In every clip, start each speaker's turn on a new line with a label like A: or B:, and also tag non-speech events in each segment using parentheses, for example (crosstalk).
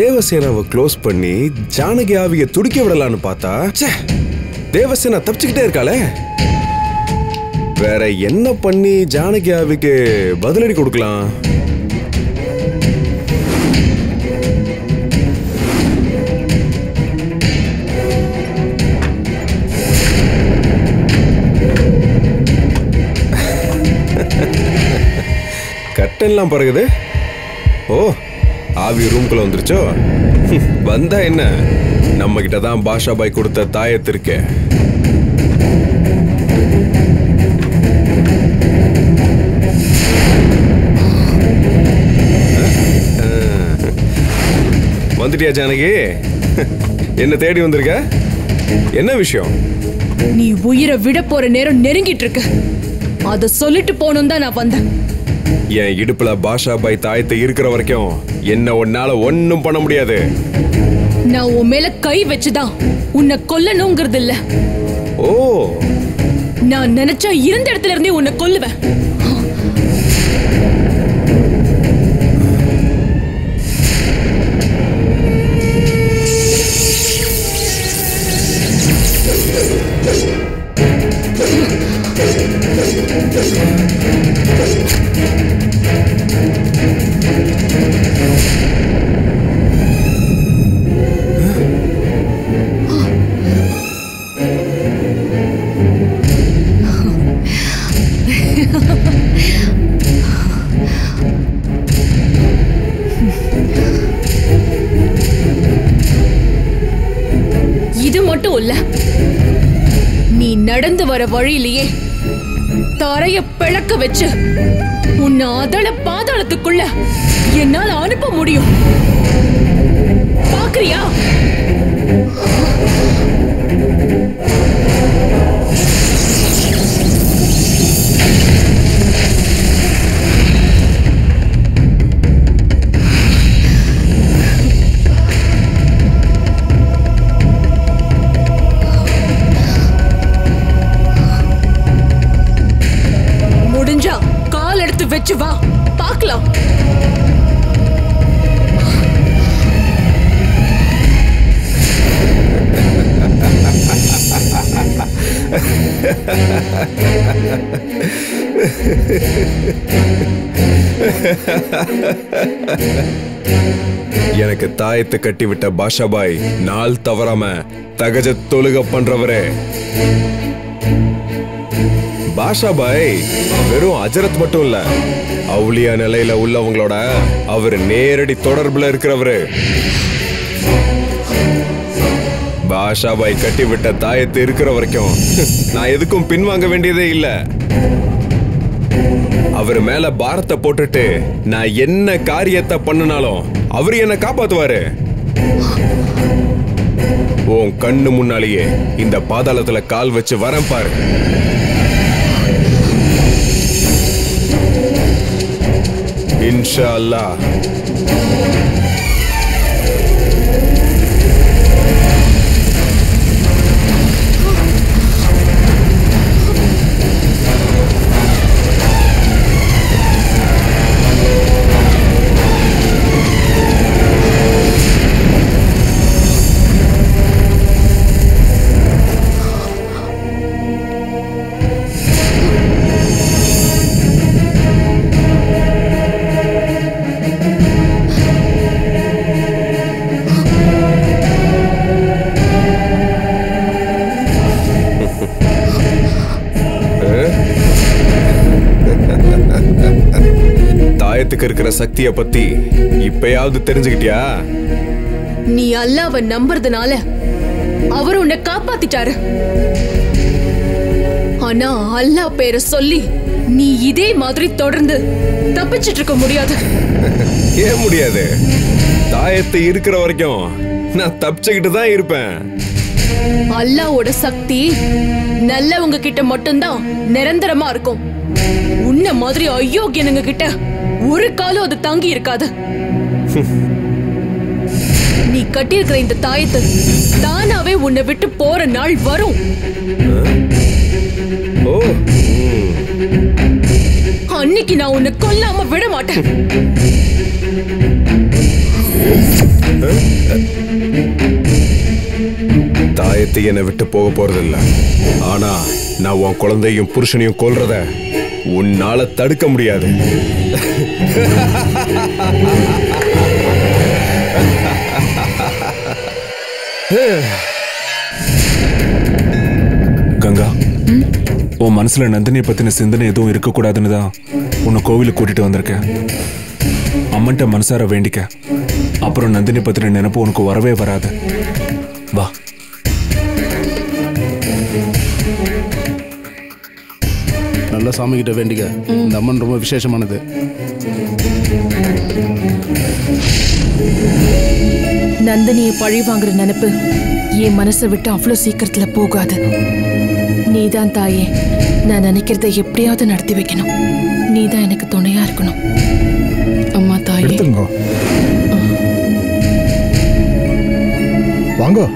A: தேவசேனாவை close பண்ணி ஜானகி ஆவிய துடிக்க விடலான்னு பார்த்தா ச்சே தேவசேனா தப்பிச்சுக்கிட்டே இருக்காளே. வேற என்ன பண்ணி ஜானகி ஆவிக்கு பதிலடி கொடுக்கலாம்? கட்டெல்லாம் பிறகுது. ஓ ஆவி ரூம்குள்ள வந்துருச்சோ? (laughs) வந்தா என்ன? நம்ம கிட்ட தான் பாஷா பாய் கொடுத்த தாயத்து இருக்கே. வந்துட்டியா ஜானகி? (laughs) என்ன தேடி வந்திருக்க? என்ன விஷயம்?
B: நீ உயிரை விட போற நேரம் நெருங்கிட்டு இருக்கு. அத சொல்லிட்டு போகணும் தான் நான் வந்தேன்.
A: என் இடுப்புல பாஷா பாய் தாயத்தை இருக்கிற வரைக்கும் என்ன உன்னால ஒன்னும் பண்ண முடியாது.
B: நான் உன் மேல கை வச்சுதான் உன்னை கொல்லணுங்கிறது இல்ல
A: ஓ.
B: நான் நினைச்சா இருந்த இடத்துல இருந்தே உன்னை கொல்லுவேன். இது நீ நடந்து வர வழியிலேயே தரைய பிளக்க வச்சு உன்னை அதள பாதாளத்துக்குள்ள என்னால அனுப்ப முடியும். பாக்குறியா? பார்க்கலாம்.
A: எனக்கு தாயத்தை கட்டி விட்ட நாள் தவறாம தகஜ தொழுக பண்றவரே. பாஷா பாய் வெறும் அஜரத் மட்டும் இல்ல அவுளியா நிலையில உள்ளவங்களோட அவர் நேரடி தொடர்புல இருக்கிறவரு. பாஷாபாய் கட்டி விட்ட தாயத்து இருக்கிற வரைக்கும் நான் எதுக்கும் பின்வாங்க வேண்டியதே இல்ல. அவர் மேல பாரத்தை போட்டுட்டு நான் என்ன காரியத்தை பண்ணினாலும் அவர் என்ன காப்பாத்துவாரு. உன் கண்ணு முன்னாலேயே இந்த பாதாளத்துல கால் வச்சு வரேன் பாரு. इंशाल्लाह சக்தியை பத்தி இப்பயாவது தெரிஞ்சுக்கிட்டியா?
B: நீ அல்லாவை நம்புறதுனால அவர் உன்னை காப்பாத்திட்டாரு. ஆனா அல்லாஹ் பேரை சொல்லி நீ இதே மாதிரி தொடர்ந்து தப்பிச்சிட்டு இருக்க முடியாது. (laughs)
A: ஏன் முடியாது? தாயத்தை இருக்கிற வரைக்கும் நான் தப்பிச்சுக்கிட்டு தான் இருப்பேன்.
B: அல்லாவோட சக்தி நல்லவங்க கிட்ட மட்டும்தான் நிரந்தரமா இருக்கும். உன்ன மாதிரி அயோக்கியனுங்க கிட்ட ஒரு காலம் அது தங்கி இருக்காது. (laughs) நீ கட்டியிருக்கிற இந்த தாயத்தை தானாவே உன்னை விட்டு போற நாள் வரும்.
A: ஓ
B: அன்னைக்கு நான் உன்னை கொல்லாம விட மாட்டேன்.
A: தாயத்தை என்னை விட்டு போக போறதில்ல. ஆனா நான் உன் குழந்தையும் புருஷனையும் கொல்றத உன்னால தடுக்க முடியாது.
C: கங்கா உன் மனசுல நந்தினியை பத்தின சிந்தனை எதுவும் இருக்கக்கூடாதுன்னு தான் உன்னை கோவிலுக்கு கூட்டிட்டு வந்திருக்கேன். அம்மன்ட்ட மனசார வேண்டிக்க. அப்புறம் நந்தினி பத்தின நினைப்பு உனக்கு வரவே வராது. வா.
D: நல்ல சாமி கிட்ட வேண்டிக்க. இந்த அம்மன் ரொம்ப விசேஷமானது.
E: நந்தினியை பழி வாங்குற நினைப்பு என் மனசை விட்டு அவ்வளோ சீக்கிரத்துல போகாது. நீதான் தாயே நான் நினைக்கிறத எப்படியாவது நடத்தி வைக்கணும். நீதான் எனக்கு துணையா இருக்கணும். அம்மா தாயே.
F: வாங்கோ.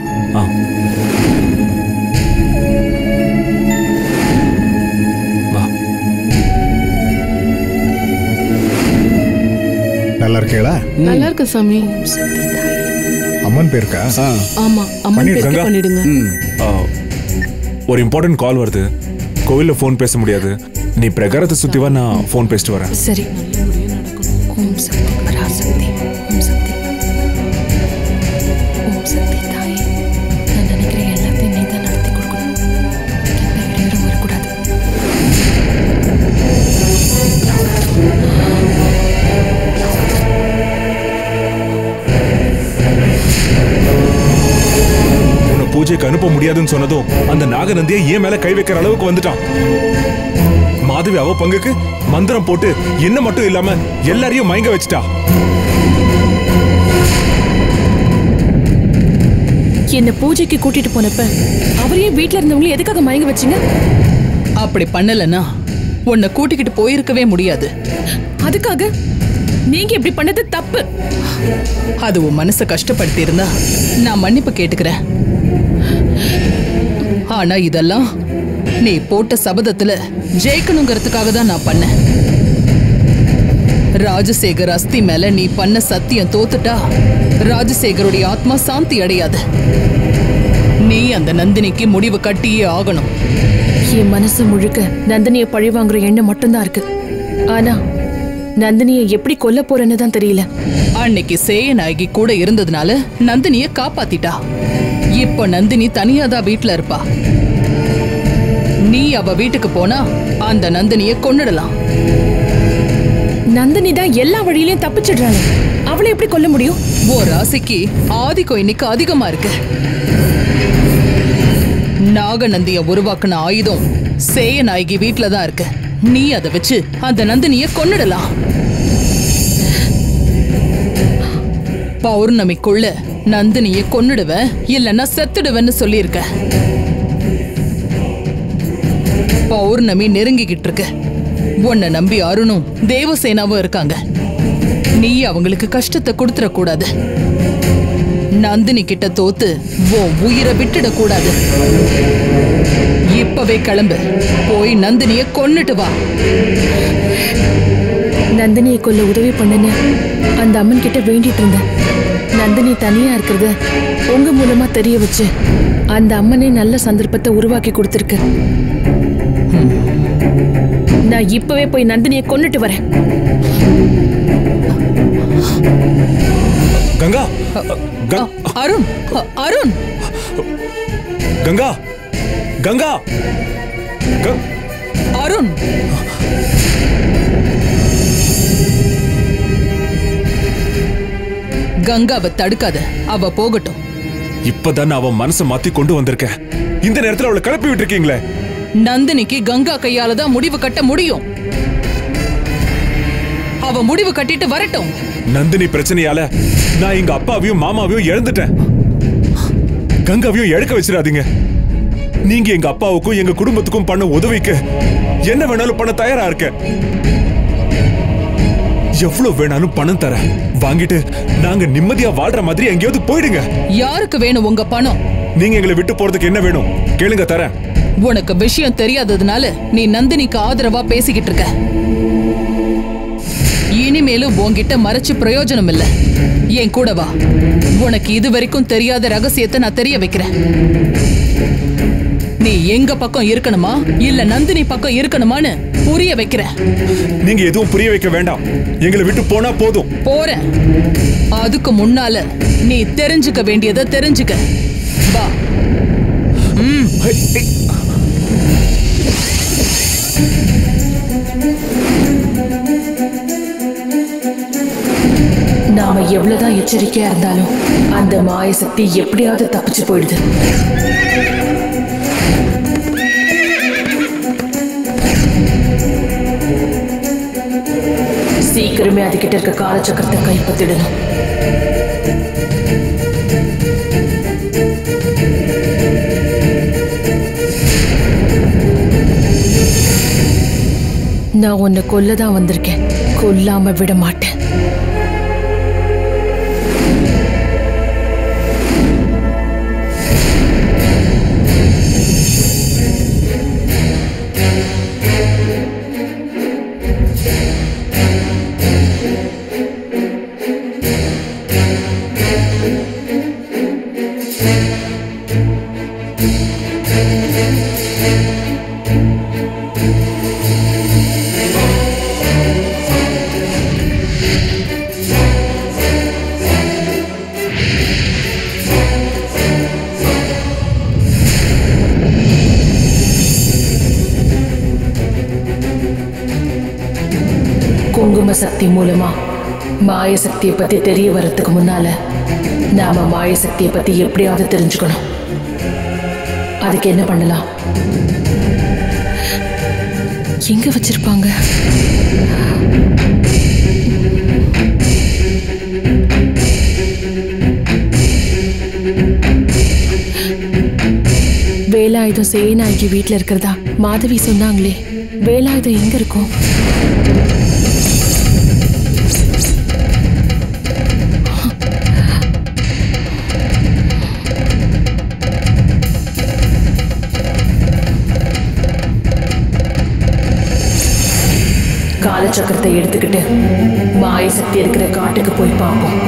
F: நல்லா இருக்கீங்களா?
G: நல்லா இருக்கு சாமி.
F: அம்மன் பேருக்கா?
D: ஆ.
G: ஆமா அம்மன் பேருக்கு. பண்ணிடுங்க.
C: ஒரு இம்பார்ட்டன்ட் கால் வருது. கோவில்ல ஃபோன் பேச முடியாது. நீ பிரகாரத்தை சுத்தி வா நான் ஃபோன் பேசிட்டு வரேன்.
E: சரி. ஓம் சக்தி
C: அனுப்ப முடியாதுன்னு சொன்னதும் அந்த நாகநந்தியை ஏன் மேல கை வைக்கிற அளவுக்கு வந்துட்டான்? மாதவி அவ பங்குக்கு மந்திரம் போட்டு என்ன மட்டும் இல்லாம எல்லாரையும் மயங்க வச்சுட்டா.
E: என்ன பூஜைக்கு கூட்டிட்டு போனப்ப அவரையும் வீட்ல இருந்தவங்களும் எதுக்காக மயங்க வச்சீங்க?
G: அப்படி பண்ணலனா உன்னை கூட்டிக்கிட்டு போயிருக்கவே முடியாது.
E: அதுக்காக நீங்க இப்படி பண்ணது தப்பு.
G: அது உன் மனசை கஷ்டப்படுத்தி இருந்தா நான் மன்னிப்பு கேட்டுக்கிறேன். ஆனா இதெல்லாம் நீ போட்ட சபதத்துல ஜெயிக்கணுங்கிறதுக்காக தான் நான் பண்ணேன். ராஜசேகர் அஸ்தி மேல நீ பண்ண சத்தியம் தோத்துட்டா ராஜசேகருடைய ஆத்மா சாந்தி அடையாது. நீ அந்த நந்தினிக்கு முடிவு கட்டியே ஆகணும்.
E: என் மனசு முழுக்க நந்தினியை பழி வாங்குற எண்ணம் மட்டும்தான் இருக்கு. ஆனா நந்தினியை எப்படி கொல்ல போறேன்னு தான் தெரியல.
G: அன்னைக்கு சேயநாயகி கூட இருந்ததுனால நந்தினிய காப்பாத்திட்டா. இப்ப நந்தினி தனியா தான் வீட்ல இருப்பா. நீ அவ வீட்டுக்கு போனா அந்த நந்தினிய கொன்னுடலாம்.
E: நந்தினி தான் எல்லா வழியிலயும் தப்பிச்சிடுறாங்க அவளை எப்படி கொல்ல முடியும்?
G: ஓ ராசிக்கு ஆதிக்கம் இன்னைக்கு அதிகமா இருக்கு. நாகநந்திய உருவாக்குன ஆயுதம் சேயநாயகி வீட்ல தான் இருக்கு. நீ அதை வச்சு அந்த நந்தினிய கொன்னுடலாம். பௌர்ணமிக்குள்ள நந்தினிய கொன்னுடுவேன் இல்லைன்னா செத்துடுவேன்னு சொல்லியிருக்க. பௌர்ணமி நெருங்கிக்கிட்டு இருக்கு. உன்னை நம்பி அருணும் தேவசேனாவும் இருக்காங்க. நீ அவங்களுக்கு கஷ்டத்தை கொடுத்துடக்கூடாது. நந்தினி கிட்ட தோத்து உன் உயிரை விட்டுடக் கூடாது இப்பவே கிளம்பு போய் நந்தினிய கொன்னுட்டு வா.
E: நந்தினியை கொல்ல உதவி பண்ணுன்னு அந்த அம்மன் கிட்ட வேண்டிட்டு இருந்தேன். நந்தினி தனியா இருக்கிறத உங்க மூலமா தெரிய வச்சு அந்த அம்மனே நல்ல சந்தர்ப்பத்தை உருவாக்கி கொடுத்துருக்கு. நான் இப்பவே போய் நந்தினியை கொன்னுட்டு வரேன்.
C: கங்கா!
G: அருண்! அருண்!
C: கங்கா! கங்கா! க-
G: அருண்! கங்காவை தடுக்காத. அவ போகட்டும்.
C: இப்பதான் அவன் மனசை மாத்தி கொண்டு வந்திருக்கேன். இந்த நேரத்துல அவளை கிளப்பி விட்டுருக்கீங்களே?
G: நந்தினிக்கு கங்கா கையால தான் முடிவு கட்ட முடியும். அவ முடிவு கட்டிட்டு வரட்டும்.
C: நந்தினி பிரச்சனையால நான் எங்க அப்பாவையும் மாமாவையும் இழந்துட்டேன். கங்காவையும் இழக்க வச்சிடாதீங்க. நீங்க எங்க அப்பாவுக்கும் எங்க குடும்பத்துக்கும் பண்ண உதவிக்கு என்ன வேணாலும் பண்ண தயாரா இருக்க. எவ்வளவு வேணாலும் பணம் தரேன். வாங்கிட்டு நாங்க நிம்மதியா வாழ்ற மாதிரி எங்கேயாவது போயிடுங்க.
G: யாருக்கு வேணும் உங்க பணம்?
C: நீங்க எங்களை விட்டு போறதுக்கு என்ன வேணும்? கேளுங்க தரேன்.
G: உனக்கு விஷயம் தெரியாததுனால நீ நந்தினிக்கு ஆதரவா பேசிக்கிட்டு இருக்க. இனிமே இனிமேலும் உன்கிட்ட மறைச்சு பிரயோஜனம் இல்ல. என் கூட வா. உனக்கு இது வரைக்கும் தெரியாத ரகசியத்தை நான் தெரிய வைக்கிறேன். நீ எங்க பக்கம் இருக்கணுமா? இல்ல நந்தினி பக்கம் இருக்கணுமான்னு புரிய வைக்கிறேன்
C: நீங்க எதுவும் புரிய வைக்க வேண்டாம். எங்களை விட்டு போனா போதும்.
G: போறேன் அதுக்கு முன்னால நீ தெரிஞ்சுக்க வேண்டியதை தெரிஞ்சுக்க. வா.
E: நாம எவ்வளவுதான் எச்சரிக்கையா இருந்தாலும் அந்த மாய சக்தி எப்படியாவது தப்பிச்சு போயிடுது. சீக்கிரமே அதுகிட்ட இருக்க காலச்சக்கரத்தை கைப்பற்றிடணும். நான் உன்னை கொல்ல தான் வந்திருக்கேன். கொல்லாம விட மாட்டேன். சக்தி மூலமா மாய சக்தியை பத்தி தெரிய வர்றதுக்கு முன்னால நாம மாய சக்தியை பத்தி எப்படியாவது தெரிஞ்சுக்கணும். அதுக்கு என்ன பண்ணலாம்? எங்க வச்சிருப்பாங்க? வேலாயுதம் சேனாய்க்கு வீட்டில் இருக்கிறதா? மாதவி சொன்னாங்களே வேலாயுதம் எங்க இருக்கும்? காலச்சக்கரத்தை எடுத்துக்கிட்டு மாய சக்தி இருக்கிற காட்டுக்கு போய் பார்ப்போம்.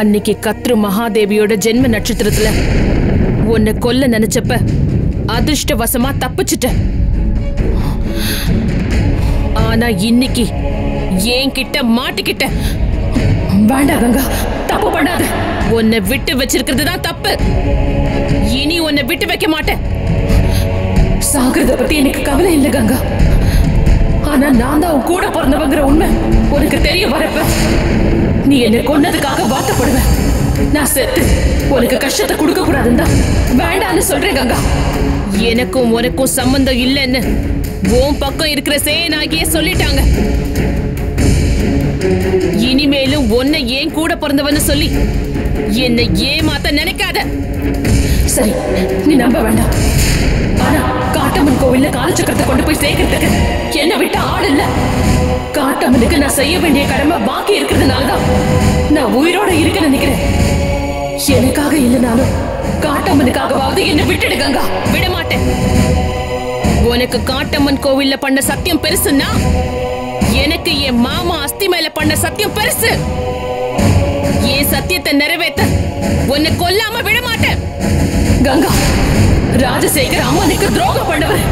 E: அன்னைக்கு கத்ரு மகாதேவியோட ஜென்ம நட்சத்திரத்துல உன்னை கொல்ல நினைச்சப்ப அதிர்ஷ்டவசமா தப்பிச்சிட்ட. ஆனா இன்னைக்கு ஏன் கிட்ட மாட்டிக்கிட்ட. வேண்டாம் கங்கா தப்பு பண்ணாத. உன்னை விட்டு வச்சிருக்கிறது தான் தப்பு. இனி உன்னை விட்டு வைக்க மாட்டேன். சாகிறத பத்தி எனக்கு கவலை இல்லை கங்கா. ஆனா நான் தான் உன் கூட பிறந்தவங்கிற உண்மை உனக்கு தெரிய வரப்ப. நீ என்னை கொன்னதுக்காக வாட்டப்படுவ நான் செத்து. உனக்கு கஷ்டத்தை கொடுக்க கூடாதுன்னு தான். வேண்டான்னு சொல்றேன் கங்கா. எனக்கும் உனக்கும் சம்பந்தம் இல்லைன்னு உன் பக்கம் இருக்கிற சேனாகியே சொல்லிட்டாங்க. இனிமேலும் உன்னை ஏன் கூட பிறந்தவன்னு சொல்லி என்னை ஏமாத்த நினைக்காத. சரி நீ நம்ப வேண்டாம். ஆனா காட்டம்மன் கோவில்ல காலச்சக்கரத்தை கொண்டு போய் சேர்க்கறதுக்கு என்ன விட்டு ஆள் இல்ல. காட்டம்மனுக்கு நான் செய்ய வேண்டிய கடமை பாக்கி இருக்கிறதுனாலதான் நான் உயிரோட இருக்க நினைக்கிறேன். எனக்காக இல்லைனாலும் காட்டம்மனுக்காகவாவது என்ன விட்டுடு கங்கா. விட மாட்டேன் உனக்கு காட்டம்மன் கோவில்ல பண்ண சத்தியம் பெருசுன்னா எனக்கு என் மாமா அஸ்தி மேல பண்ண சத்தியம் பெருசு. என் சத்தியத்தை நிறைவேத்த உன்னை கொல்லாம விட மாட்டேன் கங்கா ராஜசேகர் அம்மனுக்கு துரோகம் பண்ணவர்.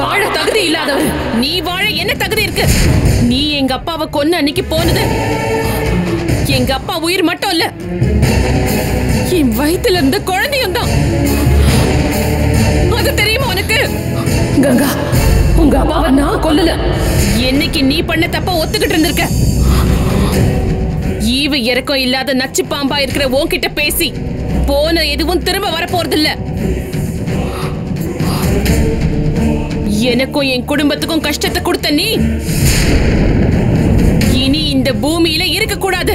E: வாழ தகுதி இல்லாதவர். நீ வாழ என்ன தகுதி இருக்கு? நீ எங்க அப்பாவை கொன்னு அன்னைக்கு போனது. எங்க அப்பா உயிர் மட்டும் இல்ல என் வயிற்றுல இருந்த குழந்தையும் தான். அது தெரியுமா உனக்கு? கங்கா உங்க அப்பாவை நான் கொல்லல. என்னைக்கு நீ பண்ண தப்ப ஒத்துக்கிட்டு இருந்திருக்க? ஈவு இறக்கம் இல்லாத நச்சு பாம்பா இருக்கிற உன்கிட்ட பேசி போன எதுவும் திரும்ப வரப்போறது இல்ல எனக்கும் என் குடும்பத்துக்கும் கஷ்டத்தை கொடுத்த நீ இனி இந்த பூமியில இருக்க கூடாது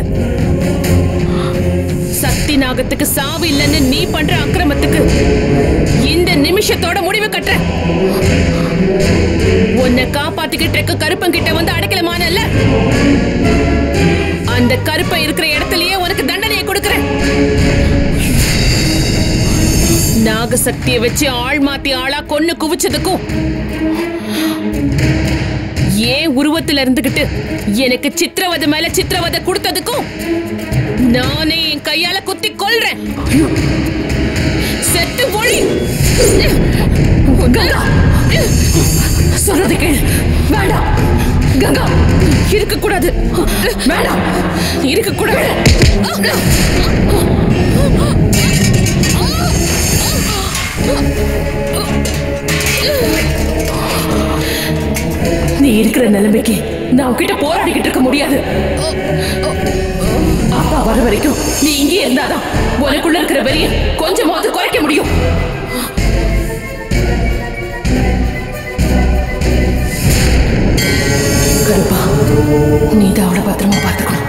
E: சக்தி நாகத்துக்கு சாவு இல்லைன்னு நீ பண்ற அக்கிரமத்துக்கு இந்த நிமிஷத்தோட முடிவு கட்டுற. உன்னை காப்பாத்திக்கிட்டு இருக்க கருப்பன் கிட்ட வந்து அடைக்கலமானல்ல? அந்த கருப்பை இருக்கிற இடத்துல நாகசக்திய வச்சு ஆள் மாத்தி ஆளா கொன்னு குவிச்சதுக்கும் ஏன் உருவத்துல இருந்துகிட்டு எனக்கு சித்திரவதை மேல சித்திரவதை கொடுத்ததுக்கும் நானே என் கையால குத்தி கொள்றேன் செத்து ஒளி கங்கா. சொல்றது கேளு. வேண்டாம். கங்கா. இருக்க கூடாது வேண்டாம். இருக்க கூடாது நிலைமைக்கு நான் உன்கிட்ட போராடிக்கிட்டு இருக்க முடியாது. அப்பா வர வரைக்கும் நீ இங்கே இருந்தாதான் உனக்குள்ள இருக்கிற வெறிய கொஞ்சமாவது குறைக்க முடியும். கருப்பா நீ தான் அவளை பத்திரமா பார்த்துக்கணும்.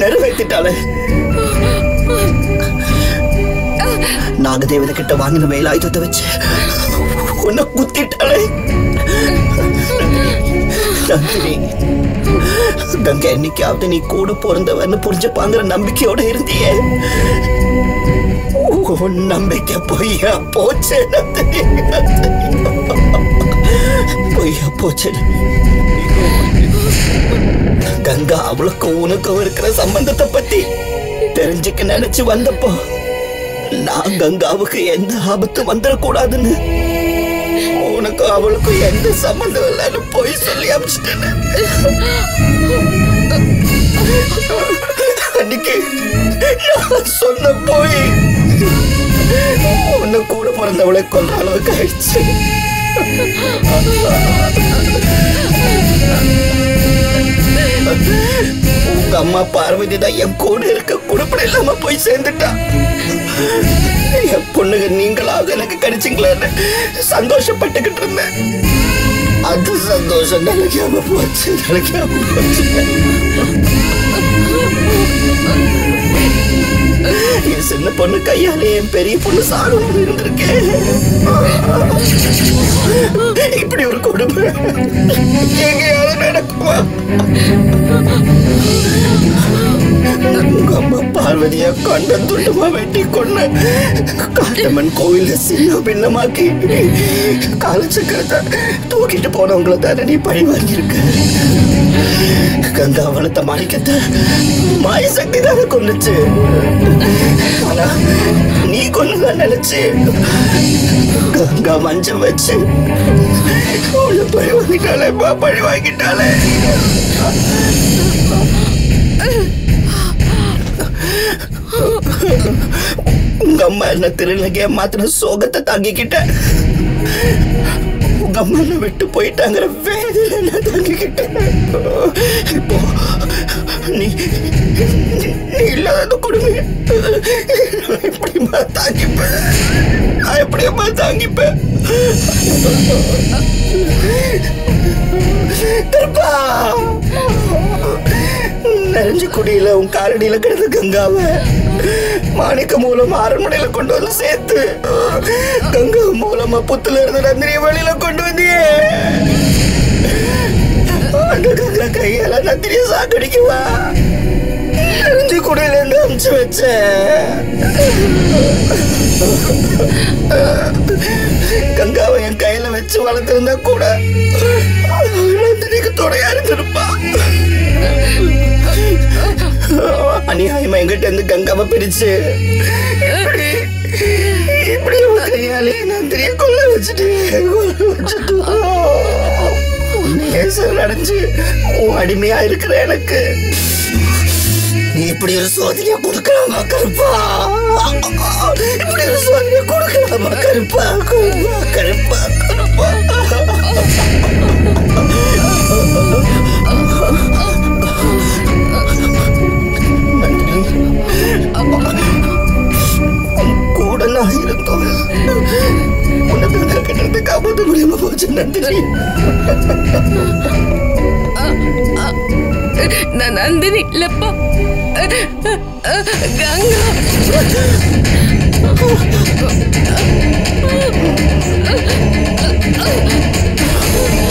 H: நிறைவேற்றிட்டாளே. நாகதேவதை கிட்ட வாங்கின வேலாயுதத்தை வச்சு உன்னை குத்திட்டாளே. நந்தினி கங்கா என்னைக்காவது நீ கூட பிறந்தவன்னு புரிஞ்சப்பாங்கிற நம்பிக்கையோட இருந்தியே. உன் நம்பிக்கை பொய்யா போச்சு நந்தினி. பொய்யா போச்சு. கங்கா அவளுக்கும் உனக்கும் இருக்கிற சம்பந்தத்தை பத்தி தெரிஞ்சுக்க நினைச்சு வந்தப்போ நான் கங்காவுக்கு எந்த ஆபத்தும் வந்துடக்கூடாதுன்னு உனக்கும் அவளுக்கும் எந்த சம்பந்தம் இல்லைன்னு போய் சொல்லி அமிச்சிட்டேன். அன்னைக்கு சொன்ன போய் உன்னை கூட பிறந்தவளை கொல்ற அளவுக்கு ஆயிடுச்சு. உங்க அம்மா பார்வதி தான் என் கூட இருக்க குடுப்பட இல்லாம போய் சேர்ந்துட்டா. என் பொண்ணுங்க நீங்களாவது எனக்கு கிடைச்சிங்களேன்னு சந்தோஷப்பட்டுக்கிட்டு இருந்தேன். அது சந்தோஷம் நினைக்காம போச்சு நினைக்காம போச்சு. என் சின்ன பொண்ணு கையால என் பெரிய பொண்ணு சாகணும் இருந்திருக்கேன் இப்படி ஒரு கொடுமை. எங்கேயா Ha ha ha! பார்வதியா கண்ட துண்டமா வெட்டி கொண்டு காட்டம்மன் கோவில சின்ன பின்னமாக்கி காலச்சக்கரத்தை தூக்கிட்டு போனவங்கள தானே நீ பழி வாங்கியிருக்க? கங்கா வளர்த்த மாணிக்கத்தை மாய சக்தி தானே கொண்டுச்சு ஆனா நீ கொன்னுதான் நினைச்சு கங்கா மஞ்சள் வச்சு அவளை பழி வாங்கிட்டாளே பழி வாங்கிட்டாளே. உங்க அம்மா என்ன திருநகைய மாத்திர சோகத்தை தாங்கிக்கிட்டேன் உங்க அம்மா என்ன விட்டு போயிட்டாங்கிற வேதனை நான் தாங்கிக்கிட்டேன் இப்போ நீ நீ இல்லாத கொடுமை. எப்படிமா தாங்கிப்பேன்? நான் எப்படியம்மா தாங்கிப்பேன்? கருப்பா நெஞ்ச குடியில உன் காலடியில கிடந்த கங்காவை. மாணிக்க மூலமா அரண்மனையில கொண்டு வந்து சேர்த்து கங்கா மூலமா புத்துல இருந்து நந்தினியை வெளியில கொண்டு வந்தியே. கையால நந்தினிய சாக்கடிக்குவா? நெஞ்ச குடையில இருந்து அமுச்சு வச்சேன் கங்காவை என் கையில வச்சு வளர்த்திருந்தா கூட நந்தினிக்கு துணையா இருந்திருப்பா. அநியாயமா எங்கிட்ட இருந்து கங்காவை பிரிச்சு. இப்படி கையாலே நான் கொல்ல கொள்ள கொல்ல வச்சுட்டு நேசம் அடைஞ்சு உன் அடிமையா இருக்கிற எனக்கு. நீ இப்படி ஒரு சோதனையை கொடுக்கலாமா கருப்பா? இப்படி ஒரு சோதனையை கொடுக்கலாமா கருப்பா? கருப்பா கருப்பா கருப்பா. Oh, நான் இருந்தோம் உனக்கு கட்டுறது காப்பாற்ற முடியாம போச்சு நந்தினி
B: நான் நந்தினி இல்லப்பா கங்கா. Oh